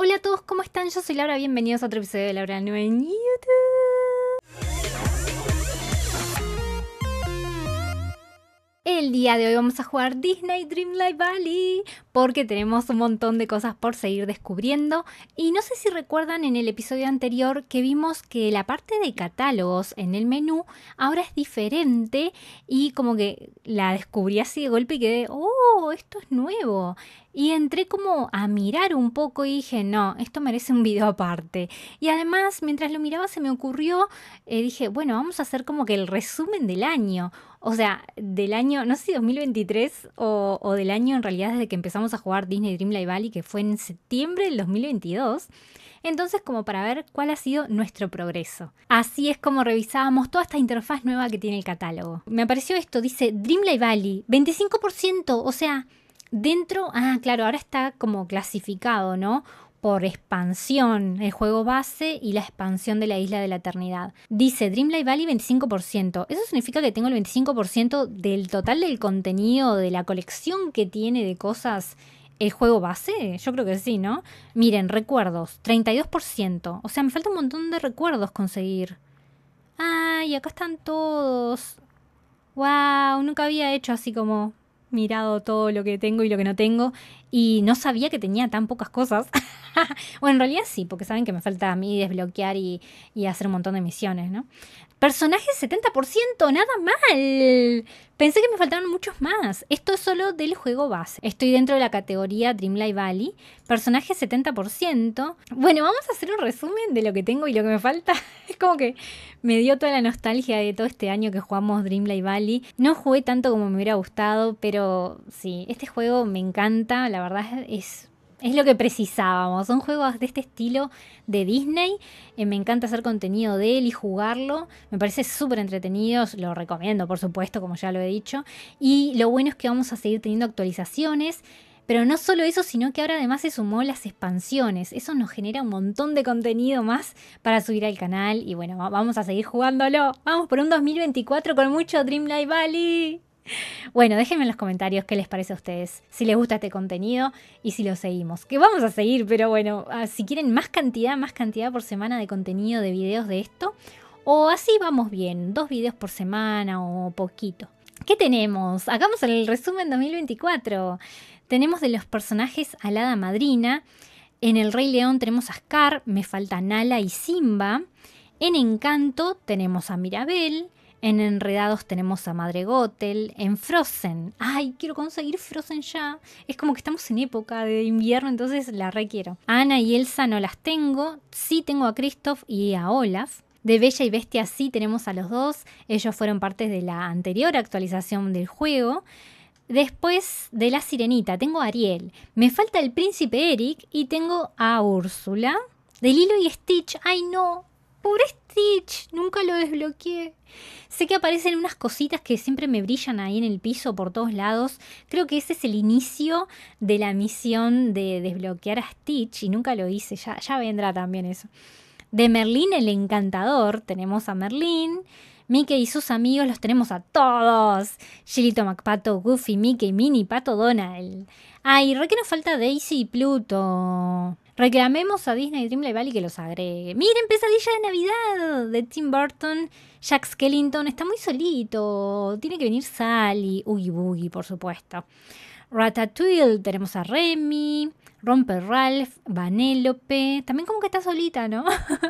Hola a todos, ¿cómo están? Yo soy Laura, bienvenidos a otro episodio de Laura Nueva en YouTube. El día de hoy vamos a jugar Disney Dreamlight Valley porque tenemos un montón de cosas por seguir descubriendo y no sé si recuerdan en el episodio anterior que vimos que la parte de catálogos en el menú ahora es diferente y como que la descubrí así de golpe y quedé, oh, esto es nuevo. Y entré como a mirar un poco y dije, no, esto merece un video aparte. Y además, mientras lo miraba se me ocurrió, eh, dije, bueno, vamos a hacer como que el resumen del año. O sea, del año, no sé si 2023 o, o del año en realidad desde que empezamos a jugar Disney Dreamlight Valley, que fue en septiembre del 2022. Entonces, como para ver cuál ha sido nuestro progreso. Así es como revisábamos toda esta interfaz nueva que tiene el catálogo. Me apareció esto, dice Dreamlight Valley, 25%, o sea, Dentro, ah, claro, ahora está como clasificado, ¿no? Por expansión, el juego base y la expansión de la Isla de la Eternidad. Dice Dreamlight Valley 25%. ¿Eso significa que tengo el 25% del total del contenido de la colección que tiene de cosas el juego base? Yo creo que sí, ¿no? Miren, recuerdos, 32%. O sea, me falta un montón de recuerdos conseguir. ¡Ay, acá están todos! ¡Wow! Nunca había hecho así como mirado todo lo que tengo y lo que no tengo y no sabía que tenía tan pocas cosas. bueno, en realidad sí, porque saben que me falta a mí desbloquear y, y hacer un montón de misiones, ¿no? Personajes 70%, nada mal. Pensé que me faltaron muchos más. Esto es solo del juego base. Estoy dentro de la categoría Dreamlight Valley. Personajes 70%. Bueno, vamos a hacer un resumen de lo que tengo y lo que me falta. Es como que me dio toda la nostalgia de todo este año que jugamos Dreamlight Valley. No jugué tanto como me hubiera gustado, pero sí, este juego me encanta. La verdad es es lo que precisábamos. Son juegos de este estilo de Disney. Eh, me encanta hacer contenido de él y jugarlo. Me parece súper entretenido. Lo recomiendo, por supuesto, como ya lo he dicho. Y lo bueno es que vamos a seguir teniendo actualizaciones. Pero no solo eso, sino que ahora además se sumó las expansiones. Eso nos genera un montón de contenido más para subir al canal. Y bueno, vamos a seguir jugándolo. Vamos por un 2024 con mucho Dreamlight Valley. Bueno, déjenme en los comentarios qué les parece a ustedes, si les gusta este contenido y si lo seguimos. Que vamos a seguir, pero bueno, ah, si quieren más cantidad, más cantidad por semana de contenido de videos de esto, o así vamos bien, dos videos por semana o poquito. ¿Qué tenemos? Hagamos el resumen 2024. Tenemos de los personajes a la madrina. En El Rey León tenemos a Scar, me falta Nala y Simba. En Encanto tenemos a Mirabel. En Enredados tenemos a Madre Gotel. En Frozen. Ay, quiero conseguir Frozen ya. Es como que estamos en época de invierno, entonces la requiero. Ana y Elsa no las tengo. Sí tengo a Christoph y a Olaf. De Bella y Bestia sí tenemos a los dos. Ellos fueron parte de la anterior actualización del juego. Después de la sirenita tengo a Ariel. Me falta el príncipe Eric y tengo a Úrsula. De Lilo y Stitch. Ay no, Pobre Stitch, nunca lo desbloqueé. Sé que aparecen unas cositas que siempre me brillan ahí en el piso por todos lados. Creo que ese es el inicio de la misión de desbloquear a Stitch y nunca lo hice, ya, ya vendrá también eso. De Merlín el Encantador tenemos a Merlín. Mickey y sus amigos los tenemos a todos. Chilito McPato, Goofy, Mickey, Minnie, Pato Donald. Ay, re que nos falta Daisy y Pluto. Reclamemos a Disney Dreamlight Valley que los agregue. Miren, pesadilla de Navidad de Tim Burton. Jack Skellington está muy solito. Tiene que venir Sally. Oogie Boogie, por supuesto. Ratatouille, tenemos a Remy. Romper Ralph, Vanellope. También como que está solita, ¿no?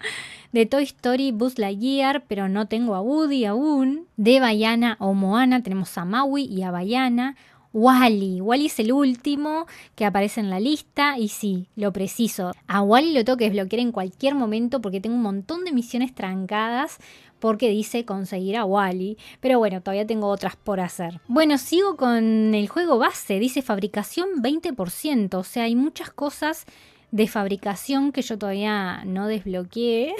de Toy Story, Buzz Lightyear, pero no tengo a Woody aún. De Bayana o Moana tenemos a Maui y a Bayana. Wally. Wally es el último que aparece en la lista y sí, lo preciso. A Wally lo tengo que desbloquear en cualquier momento porque tengo un montón de misiones trancadas porque dice conseguir a Wally, pero bueno, todavía tengo otras por hacer. Bueno, sigo con el juego base, dice fabricación 20%, o sea, hay muchas cosas de fabricación que yo todavía no desbloqueé.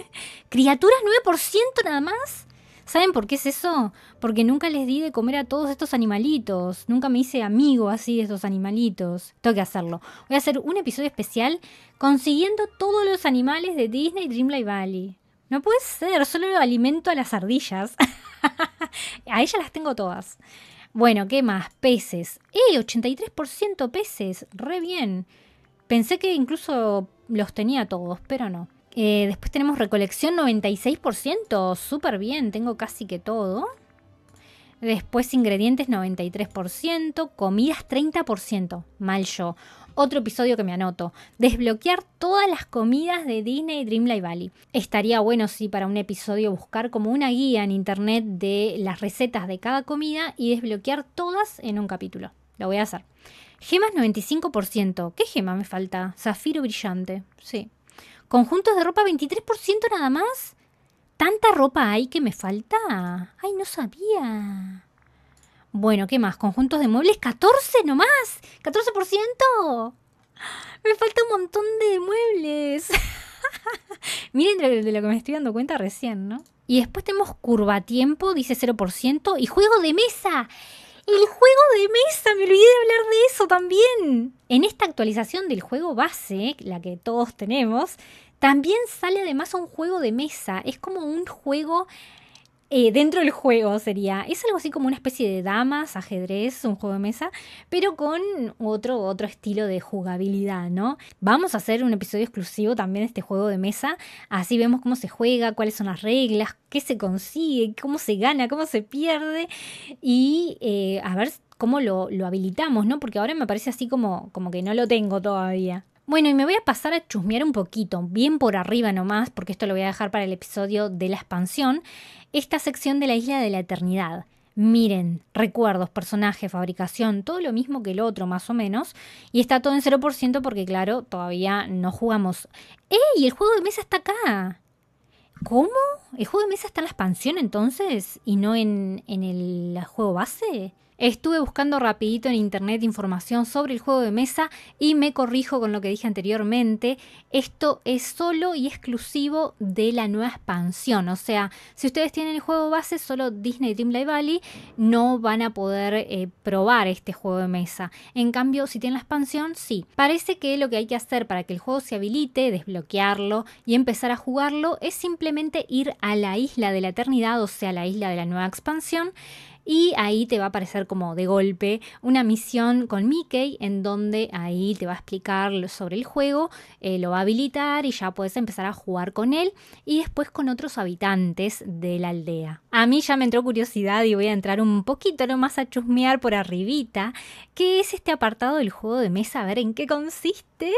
Criaturas 9% nada más. ¿Saben por qué es eso? Porque nunca les di de comer a todos estos animalitos. Nunca me hice amigo así de estos animalitos. Tengo que hacerlo. Voy a hacer un episodio especial consiguiendo todos los animales de Disney Dreamlight Valley. No puede ser, solo alimento a las ardillas. a ellas las tengo todas. Bueno, ¿qué más? Peces. ¡Eh! 83% peces. Re bien. Pensé que incluso los tenía todos, pero no. Eh, después tenemos recolección 96%, súper bien, tengo casi que todo. Después ingredientes 93%, comidas 30%, mal yo. Otro episodio que me anoto, desbloquear todas las comidas de Disney Dreamlight Valley. Estaría bueno sí para un episodio buscar como una guía en internet de las recetas de cada comida y desbloquear todas en un capítulo. Lo voy a hacer. Gemas 95%. ¿Qué gema me falta? Zafiro brillante. Sí. Conjuntos de ropa 23% nada más. ¿Tanta ropa hay que me falta? Ay, no sabía. Bueno, ¿qué más? Conjuntos de muebles, 14 nomás. 14%. Me falta un montón de muebles. Miren de, lo que me estoy dando cuenta recién, ¿no? Y después tenemos curvatiempo, dice 0%, y juego de mesa. El juego de mesa, me olvidé de hablar de eso también. En esta actualización del juego base, la que todos tenemos, también sale además un juego de mesa. Es como un juego eh, dentro del juego sería. Es algo así como una especie de damas, ajedrez, un juego de mesa, pero con otro, otro estilo de jugabilidad, ¿no? Vamos a hacer un episodio exclusivo también de este juego de mesa. Así vemos cómo se juega, cuáles son las reglas, qué se consigue, cómo se gana, cómo se pierde. Y eh, a ver cómo lo, lo, habilitamos, ¿no? Porque ahora me parece así como, como que no lo tengo todavía. Bueno, y me voy a pasar a chusmear un poquito, bien por arriba nomás, porque esto lo voy a dejar para el episodio de la expansión, esta sección de la isla de la eternidad. Miren, recuerdos, personaje, fabricación, todo lo mismo que el otro más o menos. Y está todo en 0% porque claro, todavía no jugamos. ¡Ey! El juego de mesa está acá. ¿Cómo? ¿El juego de mesa está en la expansión entonces? ¿Y no en, en el juego base? Estuve buscando rapidito en internet información sobre el juego de mesa y me corrijo con lo que dije anteriormente. Esto es solo y exclusivo de la nueva expansión. O sea, si ustedes tienen el juego base, solo Disney Dreamlight Valley, no van a poder eh, probar este juego de mesa. En cambio, si tienen la expansión, sí. Parece que lo que hay que hacer para que el juego se habilite, desbloquearlo y empezar a jugarlo es simplemente ir a la isla de la eternidad, o sea, la isla de la nueva expansión y ahí te va a aparecer como de golpe una misión con Mickey en donde ahí te va a explicar sobre el juego, eh, lo va a habilitar y ya puedes empezar a jugar con él y después con otros habitantes de la aldea. A mí ya me entró curiosidad y voy a entrar un poquito nomás a chusmear por arribita, qué es este apartado del juego de mesa, a ver en qué consiste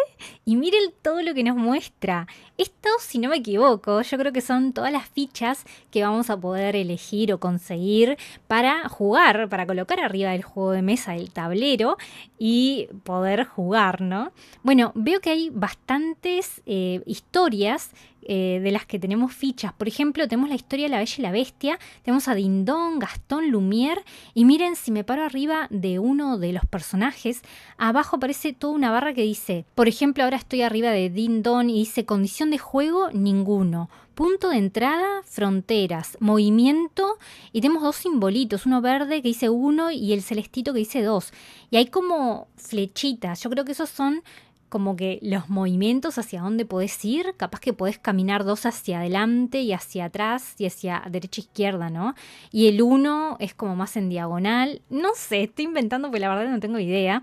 y miren todo lo que nos muestra. Esto, si no me equivoco, yo creo que son todas las fichas que vamos a poder elegir o conseguir para jugar, para colocar arriba del juego de mesa el tablero y poder jugar, ¿no? Bueno, veo que hay bastantes eh, historias eh, de las que tenemos fichas. Por ejemplo, tenemos la historia de la Bella y la Bestia, tenemos a Dindón, Gastón, Lumière, y miren, si me paro arriba de uno de los personajes, abajo aparece toda una barra que dice, por ejemplo, ahora estoy arriba de Dindón y dice condición de juego, ninguno. Punto de entrada, fronteras, movimiento y tenemos dos simbolitos, uno verde que dice uno y el celestito que dice dos. Y hay como flechitas, yo creo que esos son como que los movimientos hacia dónde podés ir, capaz que podés caminar dos hacia adelante y hacia atrás y hacia derecha e izquierda, ¿no? Y el uno es como más en diagonal, no sé, estoy inventando porque la verdad no tengo idea,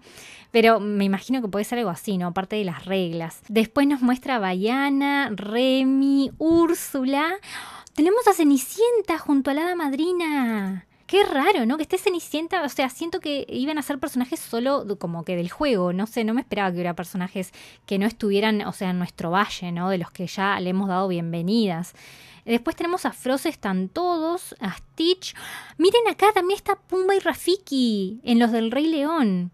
pero me imagino que puede ser algo así, ¿no? Aparte de las reglas. Después nos muestra Bayana, Remy, Úrsula. Tenemos a Cenicienta junto a la hada madrina. Qué raro, ¿no? Que esté Cenicienta, o sea, siento que iban a ser personajes solo como que del juego, no sé, no me esperaba que hubiera personajes que no estuvieran, o sea, en nuestro valle, ¿no? De los que ya le hemos dado bienvenidas. Después tenemos a Frozen, están todos, a Stitch. Miren acá, también está Pumba y Rafiki en los del Rey León.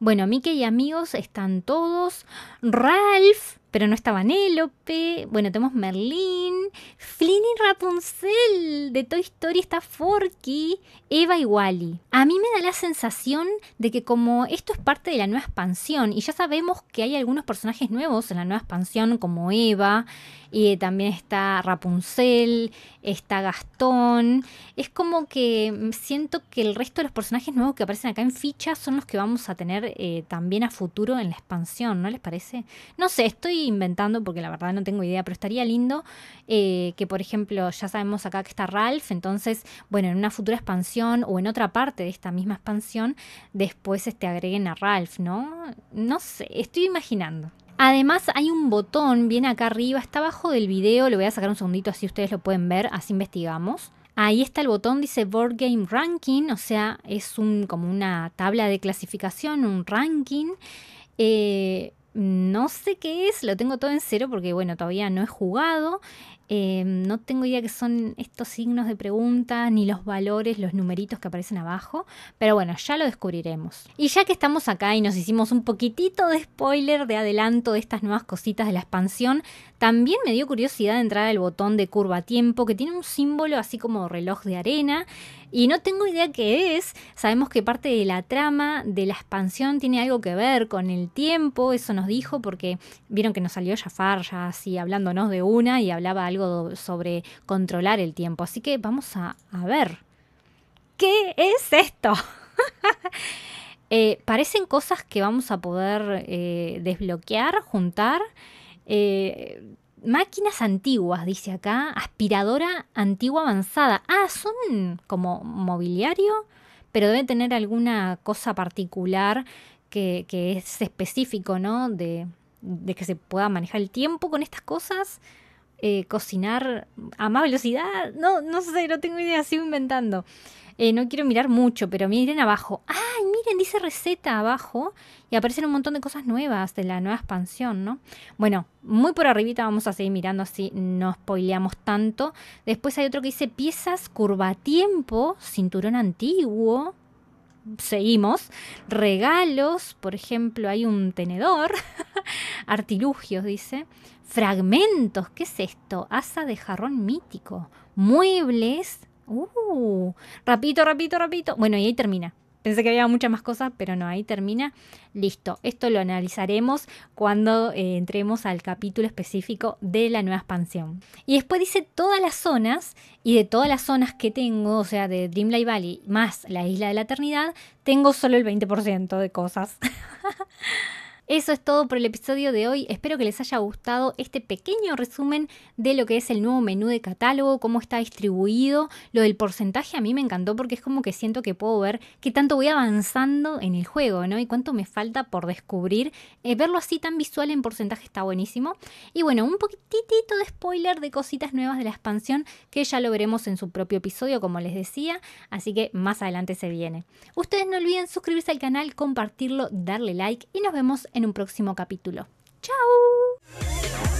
Bueno, Mickey y amigos están todos. Ralph, pero no está Vanellope. Bueno, tenemos Merlín, Flynn y Rapunzel. De Toy Story está Forky, Eva y Wally. A mí me da la sensación de que como esto es parte de la nueva expansión y ya sabemos que hay algunos personajes nuevos en la nueva expansión como Eva y también está Rapunzel, está Gastón. Es como que siento que el resto de los personajes nuevos que aparecen acá en ficha son los que vamos a tener eh, también a futuro en la expansión, ¿no les parece? No sé, estoy inventando porque la verdad no tengo idea, pero estaría lindo eh, que, por ejemplo, ya sabemos acá que está Ralph, entonces, bueno, en una futura expansión o en otra parte de esta misma expansión, después este, agreguen a Ralph, ¿no? No sé, estoy imaginando. Además hay un botón bien acá arriba, está abajo del video, lo voy a sacar un segundito así ustedes lo pueden ver, así investigamos. Ahí está el botón, dice Board Game Ranking, o sea, es un, como una tabla de clasificación, un ranking. Eh, no sé qué es, lo tengo todo en cero porque bueno, todavía no he jugado. Em, no tengo idea qué son estos signos de pregunta, ni los valores, los numeritos que aparecen abajo, pero bueno, ya lo descubriremos. Y ya que estamos acá y nos hicimos un poquitito de spoiler de adelanto de estas nuevas cositas de la expansión, también me dio curiosidad entrar al botón de curva tiempo que tiene un símbolo así como reloj de arena. Y no tengo idea qué es. Sabemos que parte de la trama de la expansión tiene algo que ver con el tiempo. Eso nos dijo porque vieron que nos salió Jafar ya así hablándonos de una y hablaba sobre controlar el tiempo. Así que vamos a, ver. ¿Qué es esto? Eh, parecen cosas que vamos a poder eh, desbloquear, juntar. Eh, Máquinas antiguas, dice acá. Aspiradora antigua avanzada. Ah, son como mobiliario, pero deben tener alguna cosa particular que, es específico, ¿no? De, que se pueda manejar el tiempo con estas cosas. Eh, cocinar a más velocidad. No, no sé, no tengo idea, sigo inventando. Eh, no quiero mirar mucho, pero miren abajo. ¡Ay, miren! Dice receta abajo y aparecen un montón de cosas nuevas de la nueva expansión, ¿no? Bueno, muy por arribita vamos a seguir mirando así no spoileamos tanto. Después hay otro que dice piezas curvatiempo, cinturón antiguo. Seguimos. Regalos, por ejemplo, hay un tenedor. Artilugios, dice. Fragmentos, ¿qué es esto? Asa de jarrón mítico. Muebles, Uh, rapito, rapito, rapito. Bueno, y ahí termina. Pensé que había muchas más cosas, pero no, ahí termina. Listo. Esto lo analizaremos cuando eh, entremos al capítulo específico de la nueva expansión. Y después dice todas las zonas, y de todas las zonas que tengo, o sea, de Dreamlight Valley más la Isla de la Eternidad, tengo solo el 20% de cosas. Eso es todo por el episodio de hoy. Espero que les haya gustado este pequeño resumen de lo que es el nuevo menú de catálogo, cómo está distribuido. Lo del porcentaje a mí me encantó porque es como que siento que puedo ver qué tanto voy avanzando en el juego, ¿no? Y cuánto me falta por descubrir. Eh, verlo así tan visual en porcentaje está buenísimo. Y bueno, un poquitito de spoiler de cositas nuevas de la expansión que ya lo veremos en su propio episodio, como les decía. Así que más adelante se viene. Ustedes no olviden suscribirse al canal, compartirlo, darle like y nos vemos en un próximo capítulo. ¡Chao!